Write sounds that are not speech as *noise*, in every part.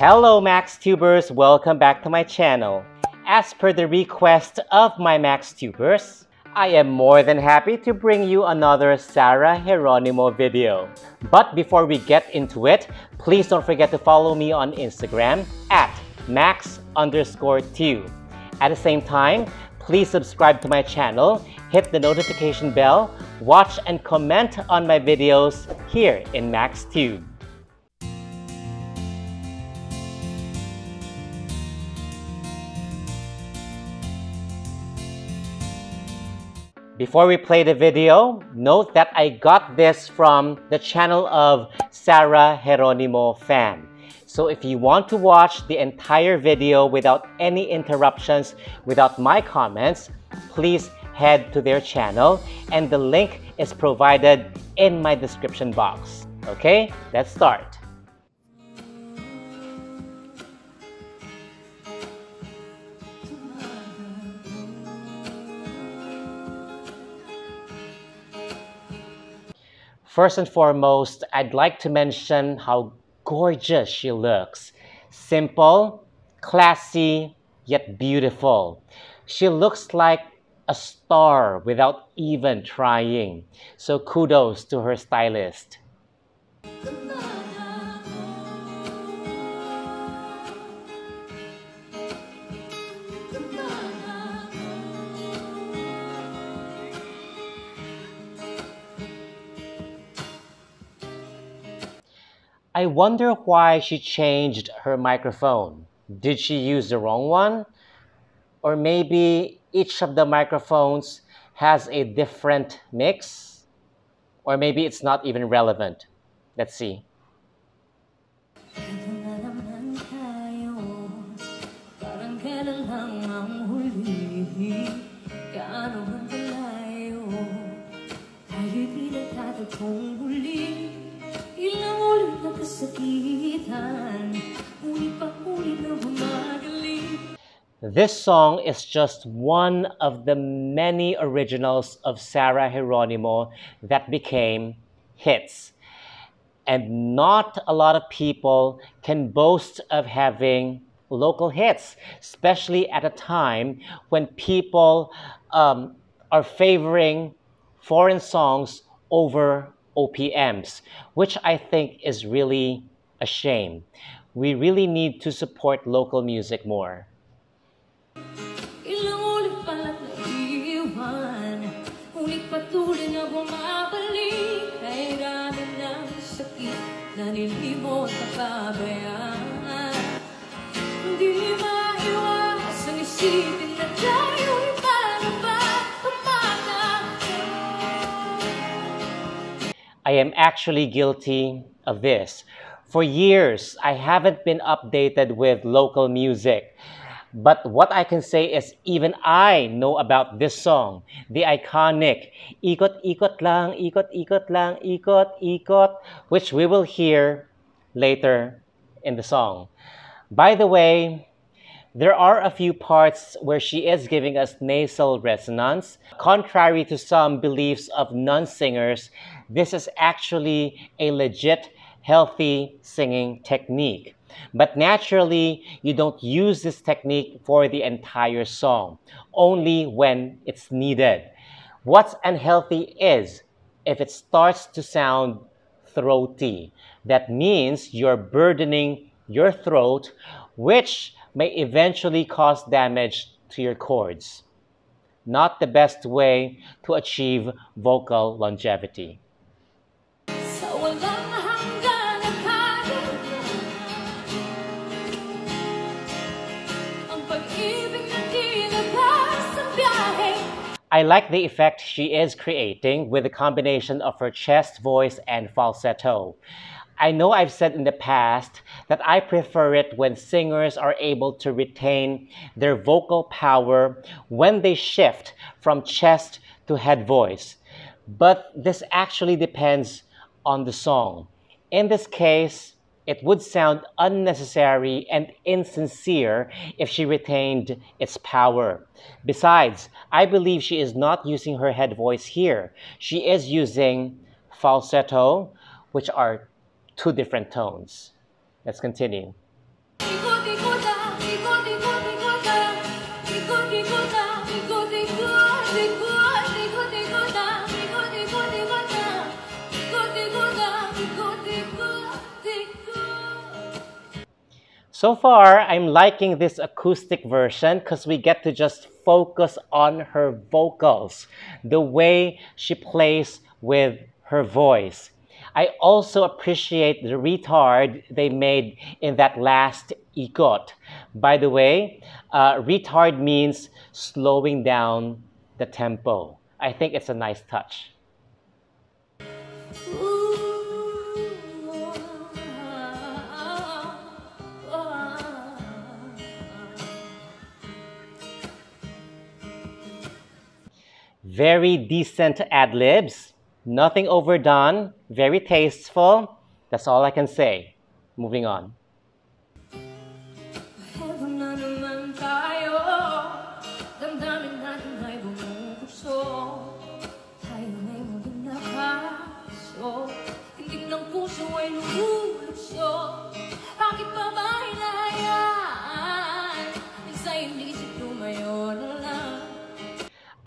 Hello MaxTubers, welcome back to my channel. As per the request of my MaxTubers, I am more than happy to bring you another Sarah Geronimo video. But before we get into it, please don't forget to follow me on Instagram at max underscore tube. At the same time, please subscribe to my channel, hit the notification bell, watch and comment on my videos here in MaxTube. Before we play the video, note that I got this from the channel of Sarah Geronimo fan. So if you want to watch the entire video without any interruptions, without my comments, please head to their channel and the link is provided in my description box. Okay, let's start. First and foremost, I'd like to mention how gorgeous she looks. Simple, classy, yet beautiful. She looks like a star without even trying. So kudos to her stylist. I wonder why she changed her microphone. Did she use the wrong one? Or maybe each of the microphones has a different mix? Or maybe it's not even relevant. Let's see. This song is just one of the many originals of Sarah Geronimo that became hits. And not a lot of people can boast of having local hits, especially at a time when people um, are favoring foreign songs over OPMs, which I think is really a shame. We really need to support local music more. I am actually guilty of this. For years, I haven't been updated with local music. But what I can say is even I know about this song, the iconic Ikot Ikot Lang, Ikot Ikot Lang, Ikot Ikot, which we will hear later in the song. By the way, there are a few parts where she is giving us nasal resonance. Contrary to some beliefs of non-singers, this is actually a legit, healthy singing technique. But naturally, you don't use this technique for the entire song, only when it's needed. What's unhealthy is if it starts to sound throaty. That means you're burdening your throat, which may eventually cause damage to your cords. Not the best way to achieve vocal longevity. I like the effect she is creating with the combination of her chest voice and falsetto. I know I've said in the past that I prefer it when singers are able to retain their vocal power when they shift from chest to head voice. But this actually depends on the song. In this case, it would sound unnecessary and insincere if she retained its power. Besides, I believe she is not using her head voice here. She is using falsetto, which are two different tones. Let's continue. So far, I'm liking this acoustic version because we get to just focus on her vocals, the way she plays with her voice. I also appreciate the retard they made in that last ikot. By the way, uh, retard means slowing down the tempo. I think it's a nice touch. Very decent ad libs, nothing overdone, very tasteful. That's all I can say. Moving on.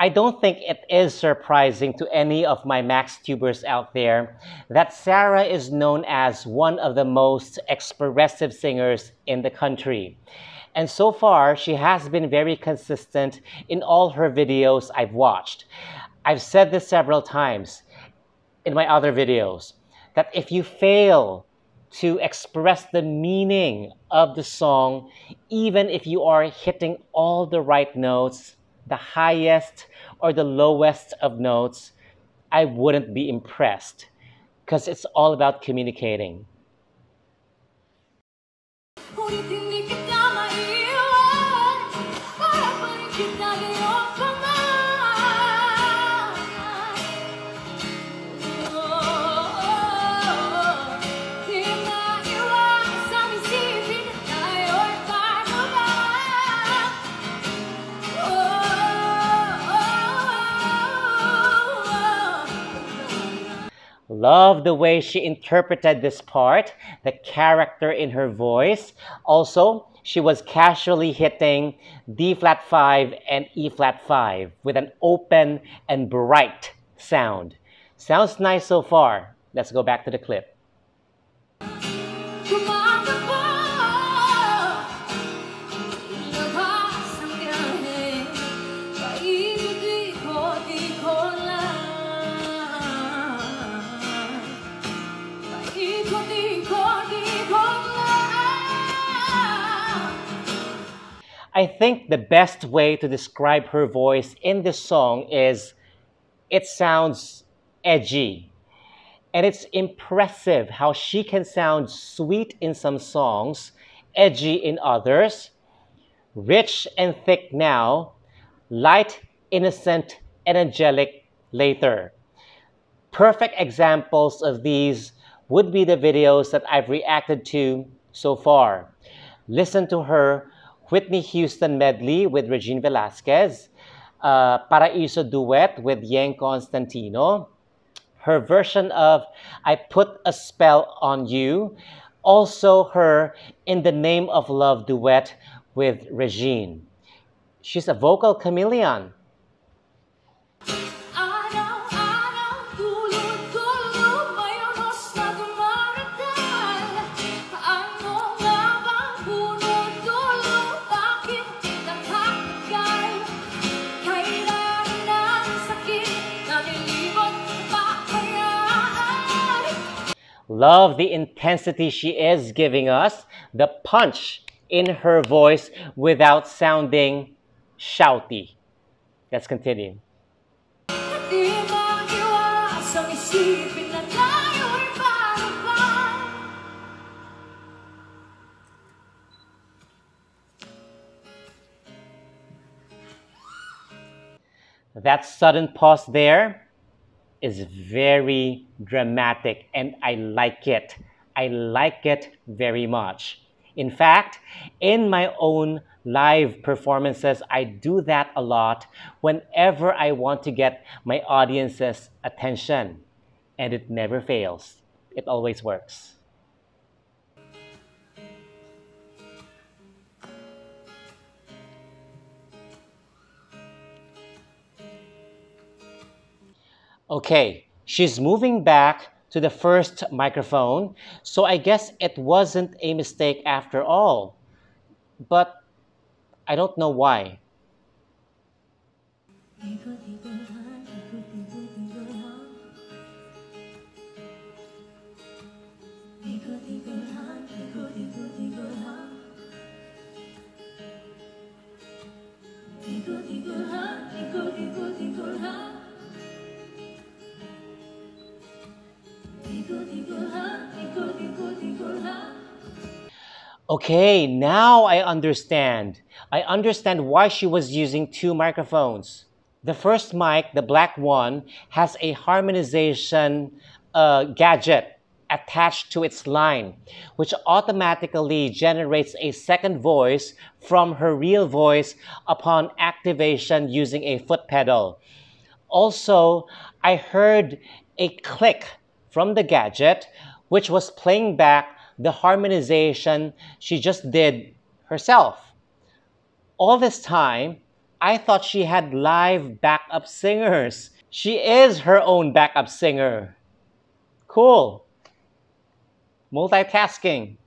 I don't think it is surprising to any of my Max tubers out there that Sarah is known as one of the most expressive singers in the country. And so far, she has been very consistent in all her videos I've watched. I've said this several times in my other videos that if you fail to express the meaning of the song, even if you are hitting all the right notes, the highest or the lowest of notes, I wouldn't be impressed because it's all about communicating. Love the way she interpreted this part, the character in her voice. Also, she was casually hitting D flat 5 and E flat 5 with an open and bright sound. Sounds nice so far. Let's go back to the clip. I think the best way to describe her voice in this song is it sounds edgy. And it's impressive how she can sound sweet in some songs, edgy in others, rich and thick now, light, innocent, and angelic later. Perfect examples of these would be the videos that I've reacted to so far. Listen to her Whitney Houston medley with Regine Velasquez, uh, Paraiso duet with Yeng Constantino, her version of I Put a Spell on You, also her In the Name of Love duet with Regine. She's a vocal chameleon. Love the intensity she is giving us, the punch in her voice without sounding shouty. Let's continue. That sudden pause there is very dramatic and I like it. I like it very much. In fact, in my own live performances, I do that a lot whenever I want to get my audience's attention. And it never fails. It always works. Okay, she's moving back to the first microphone, so I guess it wasn't a mistake after all. But I don't know why. Okay, now I understand. I understand why she was using two microphones. The first mic, the black one, has a harmonization uh, gadget attached to its line, which automatically generates a second voice from her real voice upon activation using a foot pedal. Also, I heard a click from the gadget, which was playing back the harmonization she just did herself. All this time, I thought she had live backup singers. She is her own backup singer. Cool. Multitasking.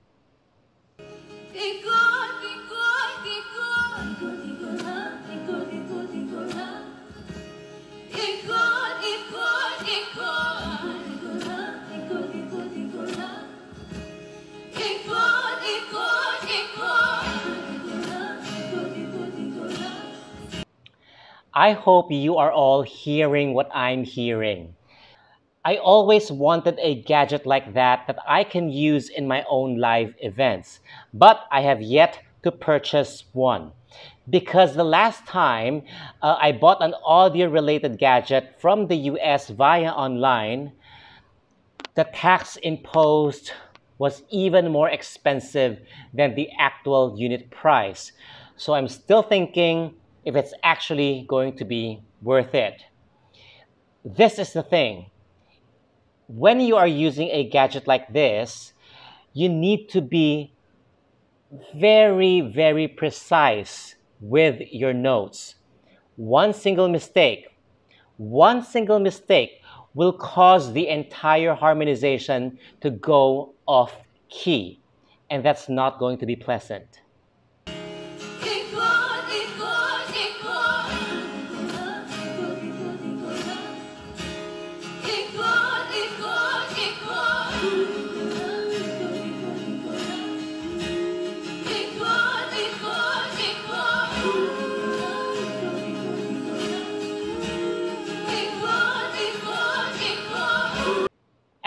I hope you are all hearing what I'm hearing. I always wanted a gadget like that that I can use in my own live events, but I have yet to purchase one. Because the last time uh, I bought an audio related gadget from the US via online, the tax imposed was even more expensive than the actual unit price. So I'm still thinking if it's actually going to be worth it. This is the thing. When you are using a gadget like this, you need to be very, very precise with your notes. One single mistake, one single mistake will cause the entire harmonization to go off key. And that's not going to be pleasant.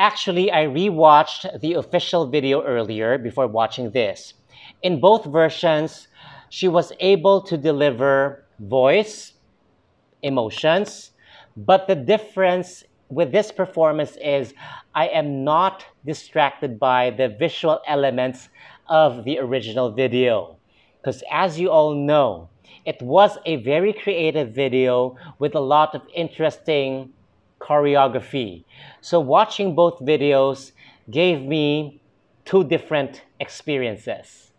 Actually, I rewatched the official video earlier before watching this. In both versions, she was able to deliver voice, emotions, but the difference with this performance is I am not distracted by the visual elements of the original video. Because as you all know, it was a very creative video with a lot of interesting choreography. So watching both videos gave me two different experiences.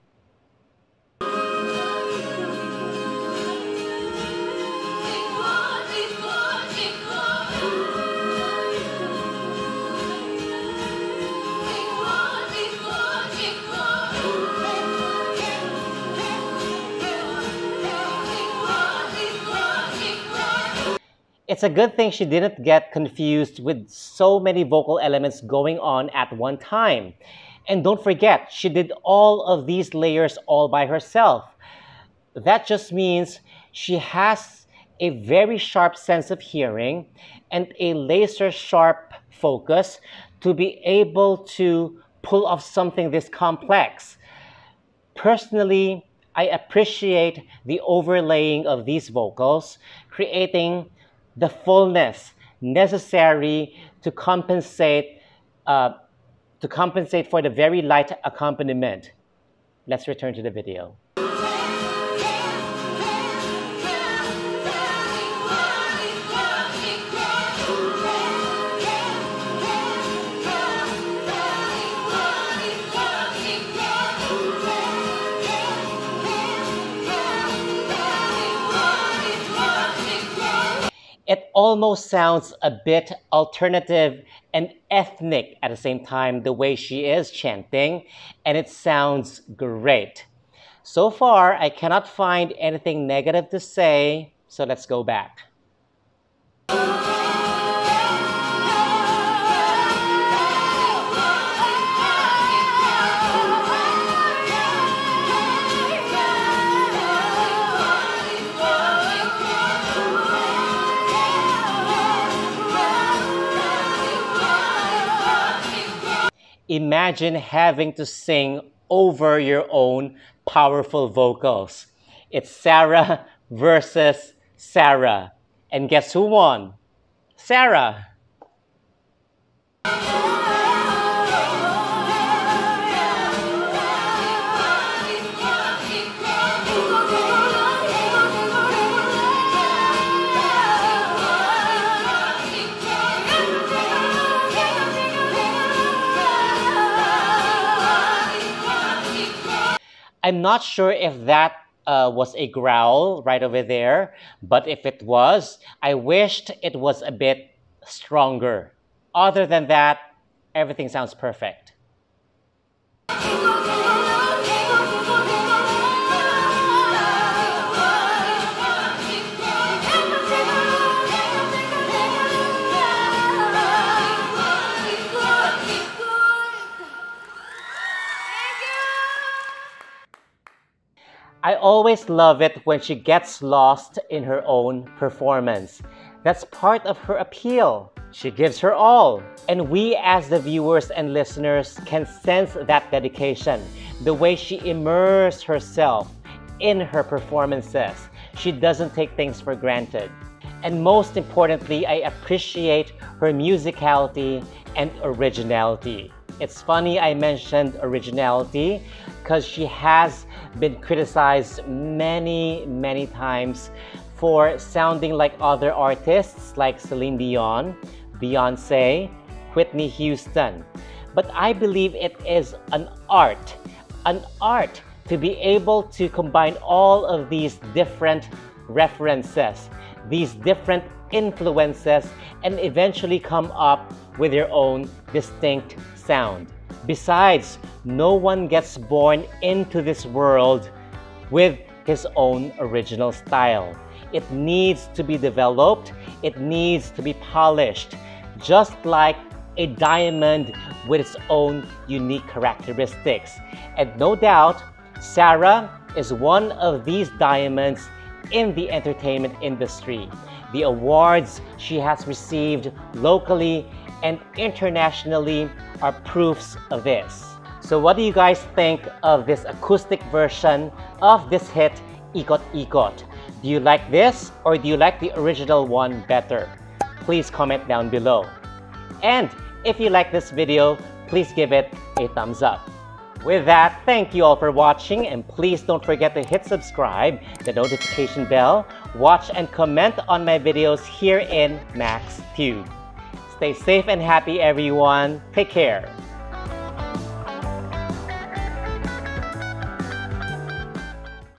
It's a good thing she didn't get confused with so many vocal elements going on at one time. And don't forget, she did all of these layers all by herself. That just means she has a very sharp sense of hearing and a laser sharp focus to be able to pull off something this complex. Personally, I appreciate the overlaying of these vocals, creating the fullness necessary to compensate uh, to compensate for the very light accompaniment. Let's return to the video. It almost sounds a bit alternative and ethnic at the same time, the way she is chanting, and it sounds great. So far, I cannot find anything negative to say, so let's go back. Imagine having to sing over your own powerful vocals. It's Sarah *laughs* versus Sarah. And guess who won? Sarah. I'm not sure if that uh, was a growl right over there, but if it was, I wished it was a bit stronger. Other than that, everything sounds perfect. I always love it when she gets lost in her own performance. That's part of her appeal. She gives her all. And we as the viewers and listeners can sense that dedication, the way she immerses herself in her performances. She doesn't take things for granted. And most importantly, I appreciate her musicality and originality. It's funny I mentioned originality because she has been criticized many, many times for sounding like other artists like Celine Dion, Beyonce, Whitney Houston. But I believe it is an art, an art to be able to combine all of these different references, these different influences, and eventually come up with your own distinct sound. Besides, no one gets born into this world with his own original style. It needs to be developed, it needs to be polished, just like a diamond with its own unique characteristics. And no doubt, Sarah is one of these diamonds in the entertainment industry. The awards she has received locally and internationally are proofs of this. So what do you guys think of this acoustic version of this hit, Ikot Ikot? Do you like this or do you like the original one better? Please comment down below. And if you like this video, please give it a thumbs up. With that, thank you all for watching and please don't forget to hit subscribe, the notification bell, watch and comment on my videos here in MaxTube. Stay safe and happy everyone. Take care.